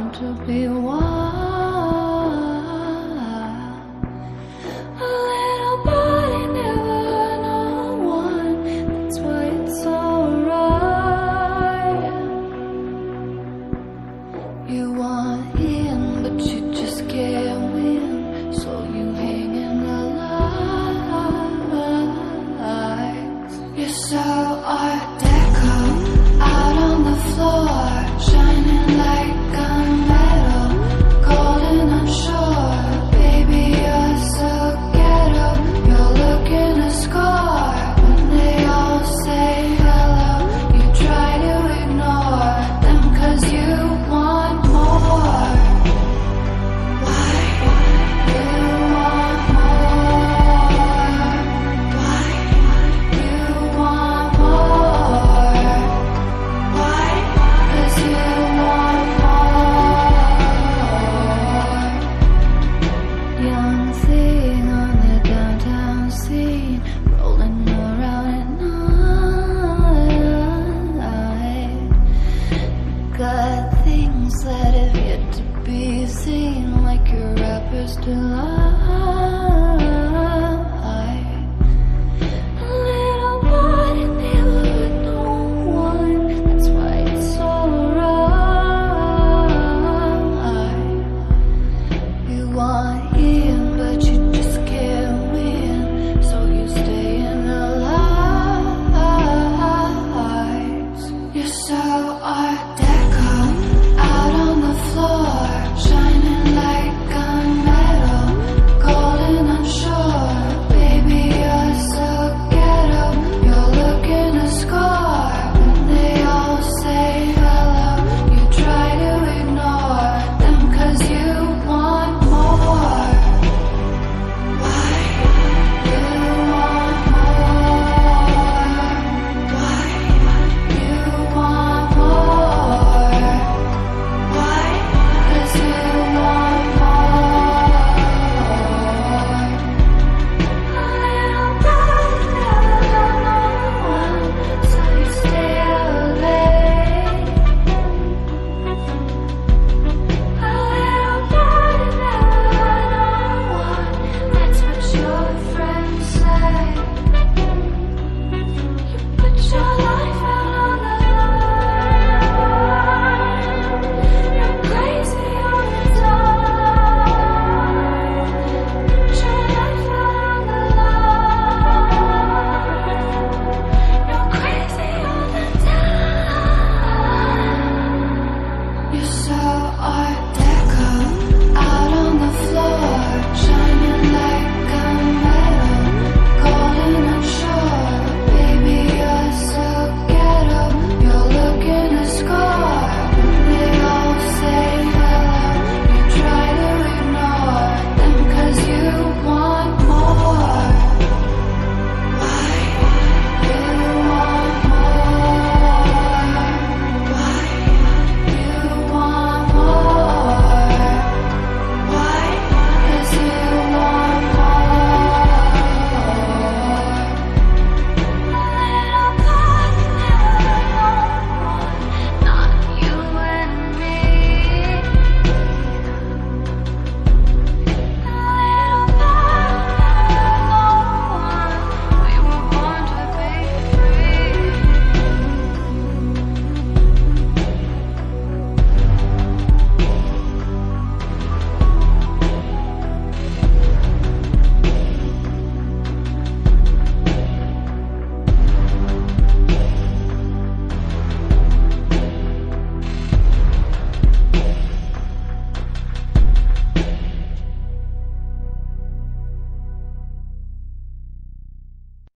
want to be wild. Got things